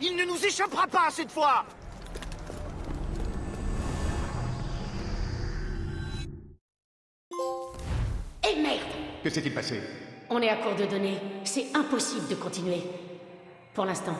Il ne nous échappera pas cette fois Eh merde Que s'est-il passé? On est à court de données. C'est impossible de continuer. Pour l'instant.